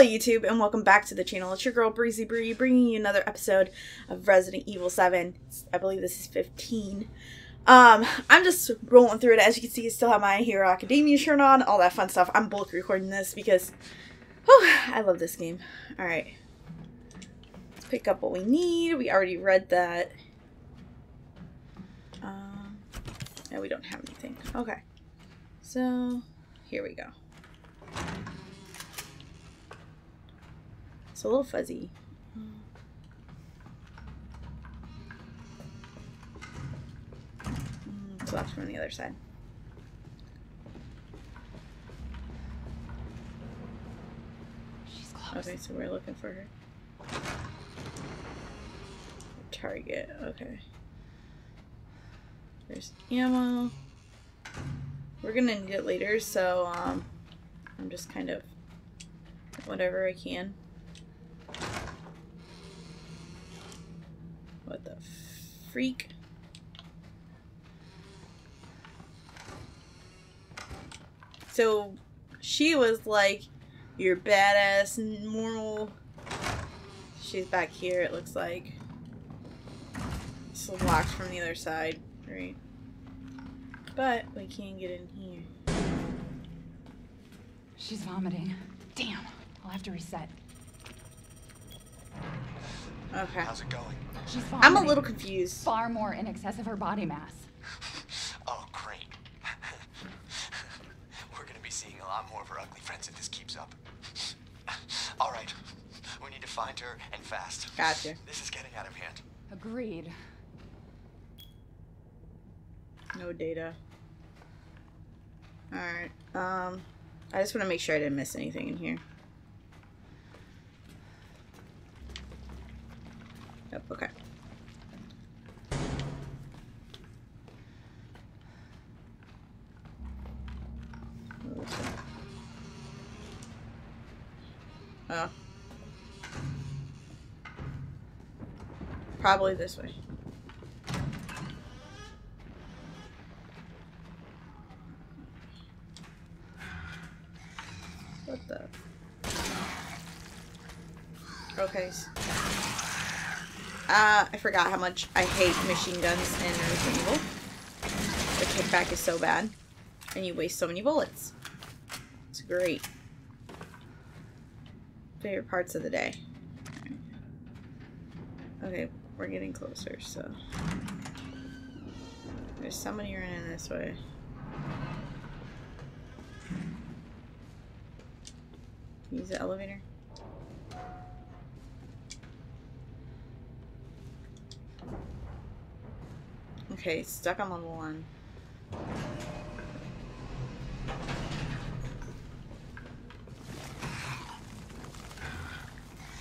Hello YouTube and welcome back to the channel. It's your girl Breezy Bree bringing you another episode of Resident Evil 7. I believe this is 15. Um, I'm just rolling through it. As you can see, I still have my Hero Academia shirt on, all that fun stuff. I'm bulk recording this because whew, I love this game. Alright. Let's pick up what we need. We already read that. Um, no, we don't have anything. Okay. So, here we go. It's a little fuzzy. Mm, It's locked from the other side. She's close. Okay, so we're looking for her. Target, okay. There's ammo. We're gonna need it later, so um, I'm just kind of whatever I can. What the freak? So she was like your badass normal. She's back here, it looks like. It's locked from the other side, right? But we can't get in here. She's vomiting. Damn. I'll have to reset. Okay. How's it going? She's vomiting. I'm a little confused. Far more in excess of her body mass. Oh, great. We're gonna be seeing a lot more of her ugly friends if this keeps up. All right, we need to find her and fast. Gotcha. This is getting out of hand. Agreed. No data. Alright. Um, I just want to make sure I didn't miss anything in here. Yep, okay. Oh. Probably this way. What the? Okay. Uh, I forgot how much I hate machine guns in Resident Evil. The kickback is so bad. And you waste so many bullets. It's great. Favorite parts of the day. Okay, we're getting closer, so. There's somebody running this way. Use the elevator. Okay, stuck on level one.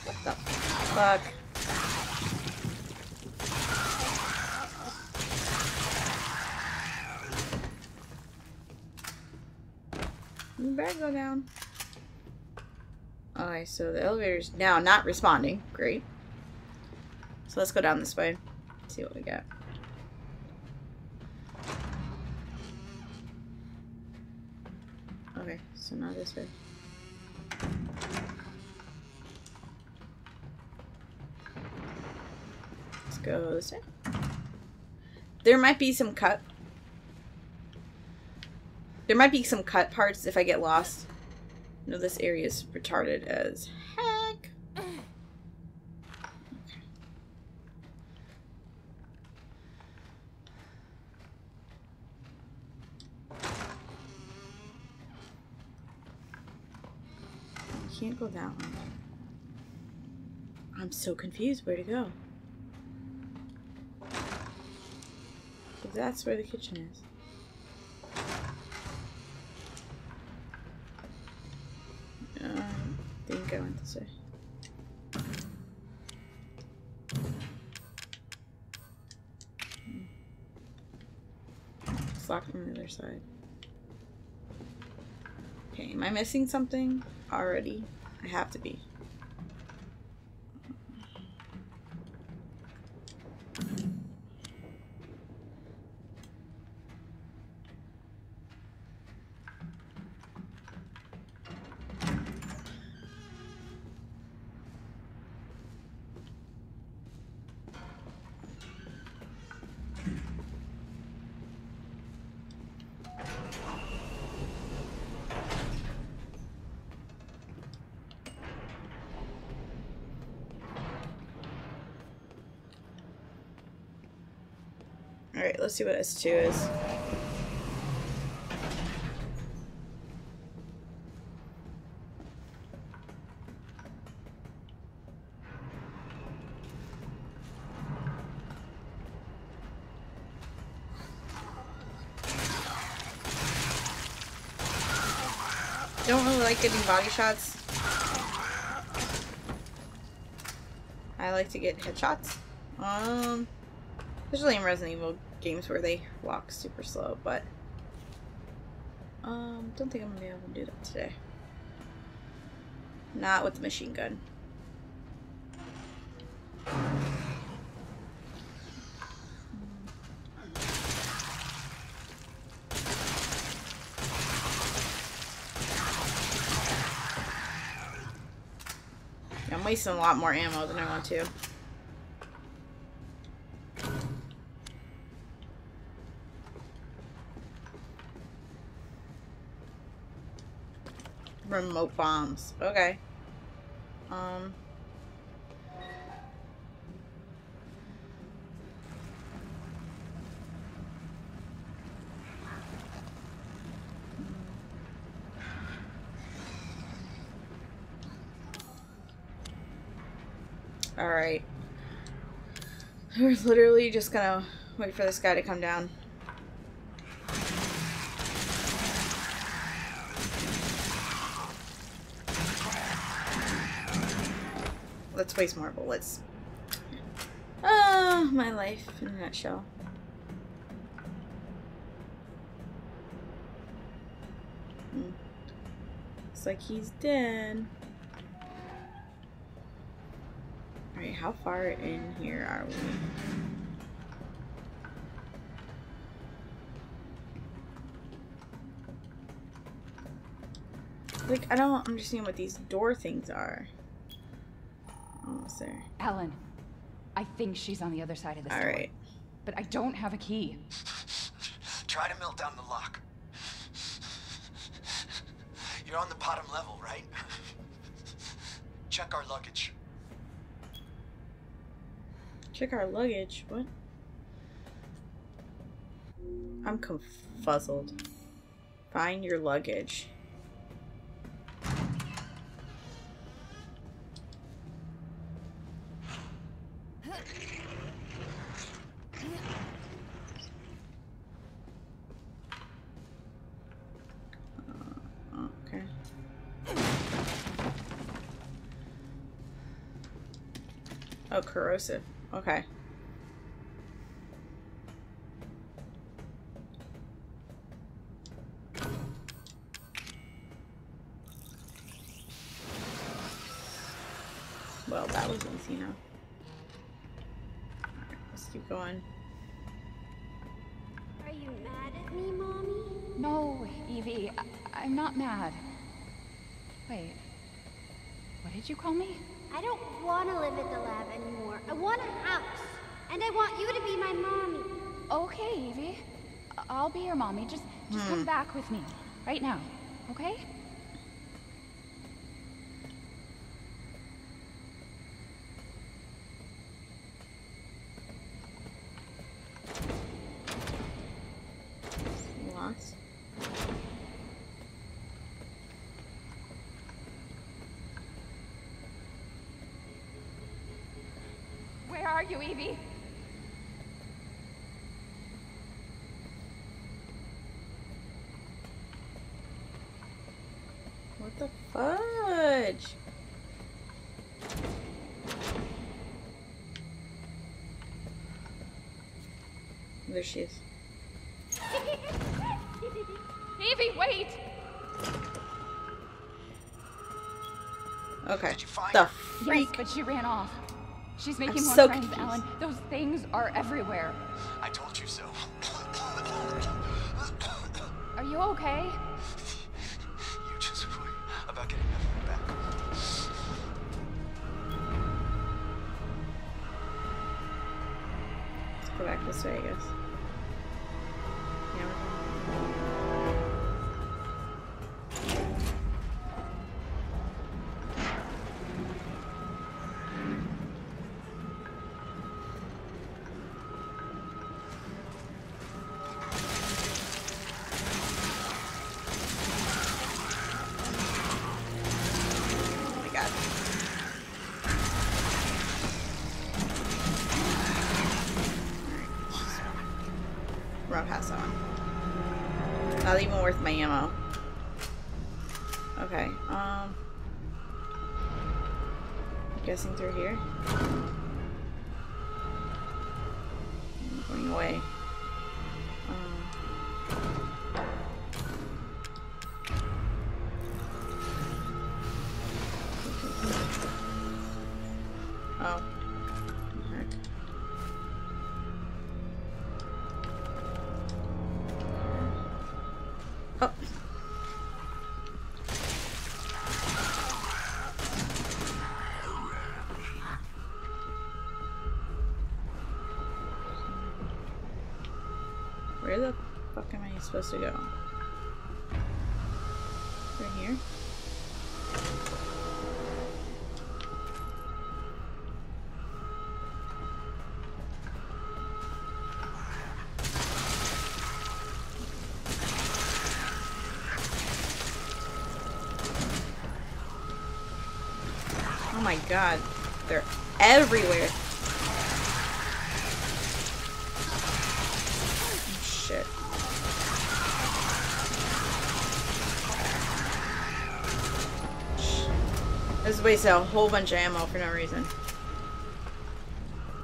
What the fuck? You better go down. Alright, so the elevator's now not responding. Great. So let's go down this way. See what we got. Okay, so now this way. Let's go this way. There might be some cut. There might be some cut parts if I get lost. No, this area is retarded as That way. I'm so confused where to go. That's where the kitchen is. Um, I think I went this way. Hmm. It's locked from the other side. Okay, am I missing something already? I have to be. Alright, let's see what S2 is. Don't really like getting body shots. I like to get headshots. Um, especially in Resident Evil games where they walk super slow, but um, don't think I'm gonna be able to do that today. Not with the machine gun. I'm wasting a lot more ammo than I want to. Remote bombs. Okay. Um. Alright. We're literally just gonna wait for this guy to come down. Waste more bullets. Ah, my life in a nutshell. Hmm. Looks like he's dead. Alright, how far in here are we? Like, I don't understand what these door things are. Almost there. Alan, I think she's on the other side of this door. Alright. But I don't have a key. Try to melt down the lock. You're on the bottom level, right? Check our luggage. Check our luggage. What? I'm confuzzled. Find your luggage. Okay. Well, that was easy enough. Alright, let's keep going. Are you mad at me, Mommy? No, Evie, I- I'm not mad. Wait. What did you call me? I don't want to live at the lab anymore. I want a house. And I want you to be my mommy. Okay, Evie. I- I'll be your mommy. Just just come hmm. back with me. Right now. Okay? Are you, Evie? What the fudge? There she is. Evie, wait! Okay. Did you find the her? freak? Yes, but she ran off. She's making I'm more so friends, confused. Alan. Those things are everywhere. I told you so. Are you okay? you just worry about getting Eveline back. Let's go back this way, I guess. My ammo. Okay, um... I'm guessing through here? Fuck am I supposed to go? Right here? Oh my god. They're everywhere. This wasted a whole bunch of ammo for no reason.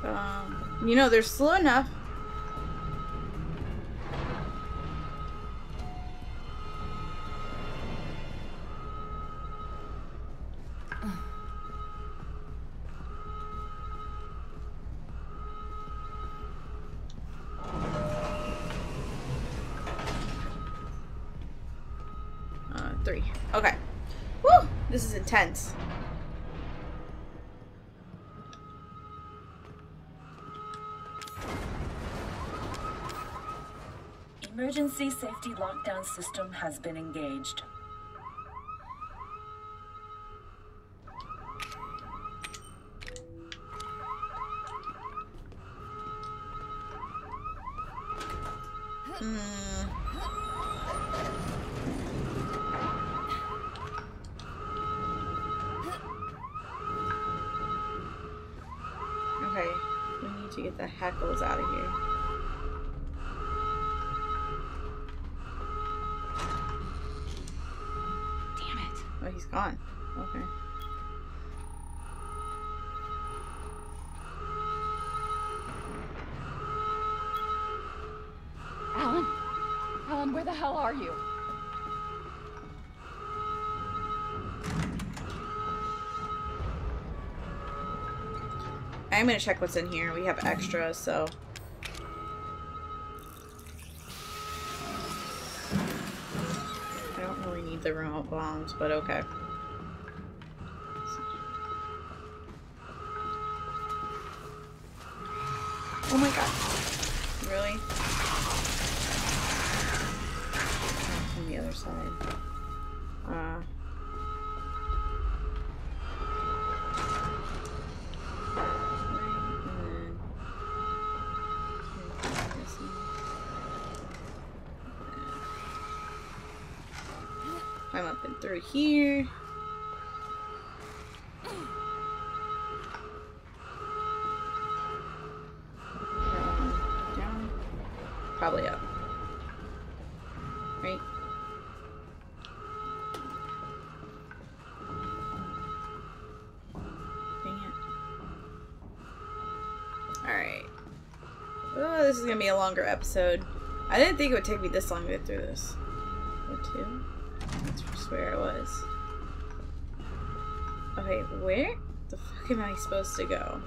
Um, you know, they're slow enough. Uh, three. Okay. Woo! This is intense. Emergency safety lockdown system has been engaged. Hmm. Okay, we need to get the heckles out of here. Alan? Alan, where the hell are you? I'm gonna check what's in here. We have extras, so. I don't really need the remote bombs, but okay. Oh my god. Really? On the other side. Uh. Climb up and through here. Down. Probably up. Oh, this is gonna be a longer episode. I didn't think it would take me this long to get through this. What, two? That's just where I was. Okay, where the fuck am I supposed to go?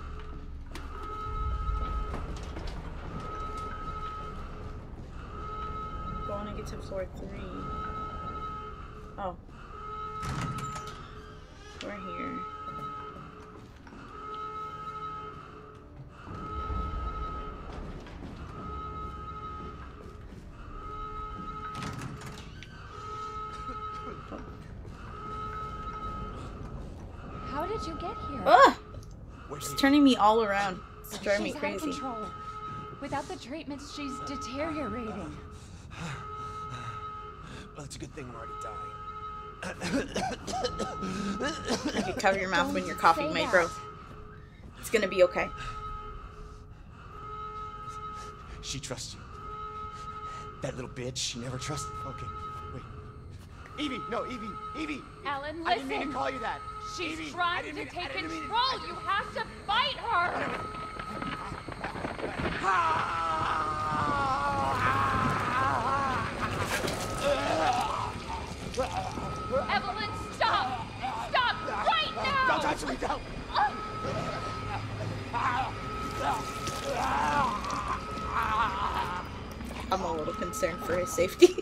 I want to get to floor three. Oh. We're here. How did you get here? Ugh! Where's It's turning me all around. It's driving me she's out of crazy. control. Without the treatments, she's deteriorating. Well, it's a good thing I'm already dying. You can cover your mouth when Don't you're coughing, say my that. bro. It's gonna be okay. She trusts you. That little bitch, she never trusted. Okay, wait. Evie, no, Evie, Evie. Alan, listen. I didn't mean to call you that. She's Evie, I trying didn't to mean- I take didn't mean- control. I You have to fight her. Eveline, stop! Stop right now! Don't touch me, don't. I'm a little concerned for his safety.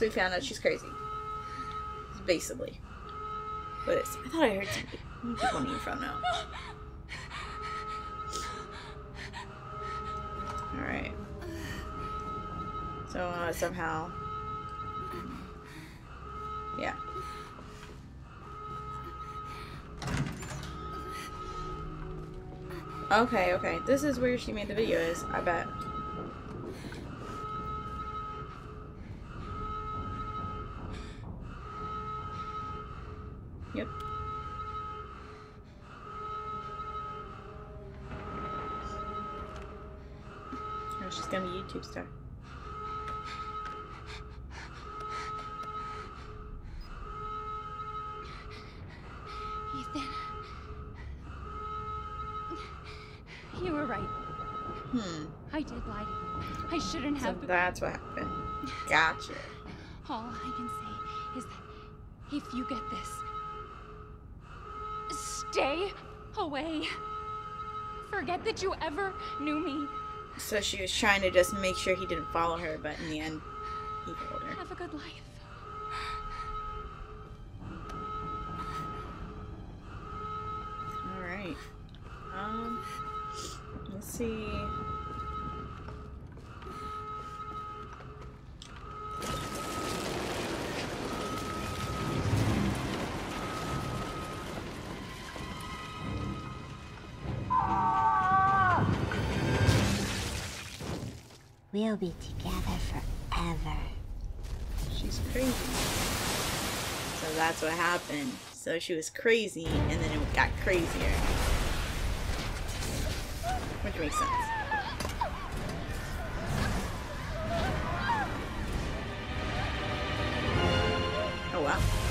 So we found out she's crazy. Basically. What is it's, I thought I heard did people need from now? Alright. So uh, somehow. Yeah. Okay, okay. This is where she made the videos, I bet. Yep. Oh, she's gonna be a YouTube star. Ethan. You were right. Hmm. I did lie to you. I shouldn't So have. that's what happened. Gotcha. All I can say is that if you get this, stay away. Forget that you ever knew me. So she was trying to just make sure he didn't follow her, but in the end, he followed her. Have a good life. All right. Um. Let's see. We'll be together forever. She's crazy. So that's what happened. So she was crazy, and then it got crazier. Which makes sense. Oh wow.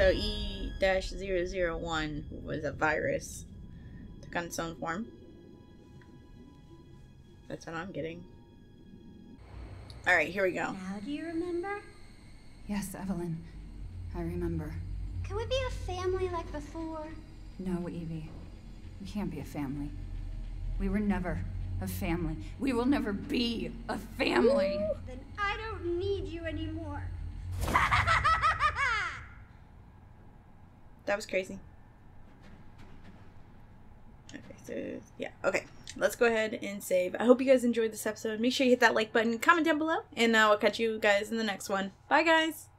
So E dash 001 was a virus. Took on its own form. That's what I'm getting. Alright, here we go. Now do you remember? Yes, Eveline. I remember. Can we be a family like before? No, Evie. We can't be a family. We were never a family. We will never be a family. Then I don't need you anymore. That was crazy. Okay, so yeah, okay. Let's go ahead and save. I hope you guys enjoyed this episode. Make sure you hit that like button, comment down below, and I'll catch you guys in the next one. Bye, guys.